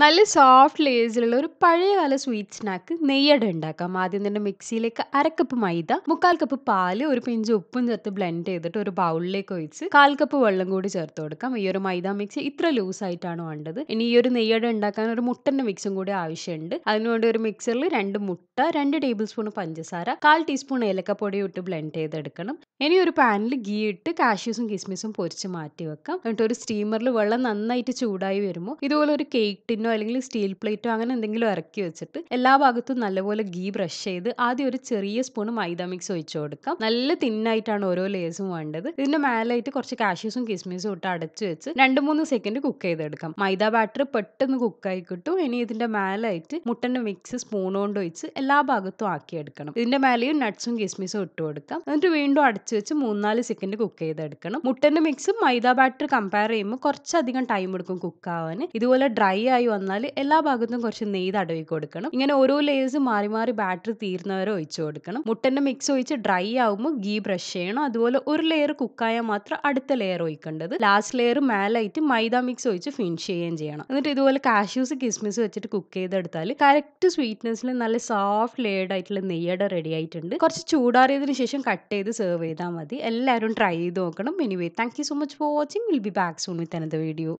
നല്ല സോഫ്റ്റ് ലേസിലുള്ള ഒരു പഴയകാല സ്വീറ്റ് സ്നാക്ക് നെയ്യട ഉണ്ടാക്കാം. ആദ്യം തന്നെ മിക്സിയിലേക്ക് അരക്കപ്പ് കപ്പ് മൈദ മുക്കാൽ കപ്പ് പാൽ ഒരു പിഞ്ച് ഉപ്പും ചേർത്ത് ബ്ലെൻഡ് ചെയ്തിട്ട് ഒരു ബൗളിലേക്ക് ഒഴിച്ച് കാൽ കപ്പ് വെള്ളം കൂടി ചേർത്ത് കൊടുക്കാം. ഈ ഒരു മൈദ മിക്സ് ഇത്ര ലൂസ് ആയിട്ടാണ് വേണ്ടത്. ഇനി ഈ ഒരു നെയ്യട ഉണ്ടാക്കാൻ ഒരു മുട്ടന്റെ മിക്സും കൂടി ആവശ്യമുണ്ട്. അതിനുവേണ്ടി ഒരു മിക്സറിൽ രണ്ട് മുട്ട രണ്ട് ടേബിൾ സ്പൂൺ പഞ്ചസാര കാൽ ടീസ്പൂൺ ഏലക്കപ്പൊടി ഇട്ട് ബ്ലെൻഡ് ചെയ്തെടുക്കണം. ഇനി ഒരു പാനിൽ ഗീ ഇട്ട് കാഷ്യൂസും കിസ്മിസും പൊരിച്ച് മാറ്റി വെക്കാം എന്നിട്ട് ഒരു സ്റ്റീമറിൽ വെള്ളം നന്നായിട്ട് ചൂടായി വരുമ്പോൾ ഇതുപോലെ ഒരു കേക്ക് ടിന്നോ അല്ലെങ്കിൽ സ്റ്റീൽ പ്ലേറ്റോ അങ്ങനെ എന്തെങ്കിലും ഇറക്കി വെച്ചിട്ട് എല്ലാ ഭാഗത്തും നല്ലപോലെ ഗീ ബ്രഷ് ചെയ്ത് ആദ്യം ഒരു ചെറിയ സ്പൂൺ മൈദ മിക്സ് ഒഴിച്ചു കൊടുക്കാം. നല്ല തിന്നായിട്ടാണ് ഓരോ ലേസും വേണ്ടത്. ഇതിന്റെ മേലായിട്ട് കുറച്ച് കാഷ്യൂസും കിസ്മിസും ഇട്ട് അടച്ചു വെച്ച് രണ്ട് മൂന്ന് സെക്കൻഡ് കുക്ക് ചെയ്തെടുക്കാം. മൈദ ബാറ്റർ പെട്ടെന്ന് കുക്കായി കിട്ടും. ഇനി ഇതിന്റെ മേലായിട്ട് മുട്ടന്റെ മിക്സ് സ്പൂൺ കൊണ്ട് ഒഴിച്ച് എല്ലാ ഭാഗത്തും ആക്കിയെടുക്കണം. ഇതിന്റെ മേലെയും നട്ട്സും കിസ്മിസും ഇട്ട് കൊടുക്കാം. എന്നിട്ട് വീണ്ടും അടച്ചു വെച്ച് മൂന്നാൽ സെക്കൻഡ് കുക്ക് ചെയ്തെടുക്കണം. മുട്ടന്റെ മിക്സും മൈദ ബാറ്റർ കമ്പയർ ചെയ്യുമ്പോൾ കുറച്ചധികം ടൈം എടുക്കും കുക്ക് ആവാൻ. ഇതുപോലെ ഡ്രൈ ആയി വന്നാൽ എല്ലാ ഭാഗത്തും കുറച്ച് നെയ്യ് തടവി കൊടുക്കണം. ഇങ്ങനെ ഓരോ ലെയേഴ്സ് മാറി മാറി ബാറ്ററി തീർന്നവരെ ഒഴിച്ചു കൊടുക്കണം. മുട്ടന്റെ മിക്സ് ഒഴിച്ച് ഡ്രൈ ആവുമ്പോൾ ഗീ ബ്രഷ് ചെയ്യണം. അതുപോലെ ഒരു ലെയർ കുക്കായാൽ മാത്രം അടുത്ത ലെയർ ഒഴിക്കേണ്ടത്. ലാസ്റ്റ് ലെയർ മേലായിട്ട് മൈദ മിക്സ് ഒഴിച്ച് ഫിനിഷ് ചെയ്യുകയും ചെയ്യണം. എന്നിട്ട് ഇതുപോലെ കാഷ്യൂസ് കിസ്മിസ് വെച്ചിട്ട് കുക്ക് ചെയ്തെടുത്താൽ കറക്റ്റ് സ്വീറ്റ്നെസ്സിൽ നല്ല സോഫ്റ്റ് ലെയർഡ് ആയിട്ടുള്ള നെയ്യട റെഡി ആയിട്ടുണ്ട്. കുറച്ച് ചൂടാറിയതിനു ശേഷം കട്ട് ചെയ്ത് സെർവ് ചെയ്താൽ മതി. എല്ലാവരും ട്രൈ ചെയ്ത് നോക്കണം. Anyway thank you so much for watching will be back soon with another video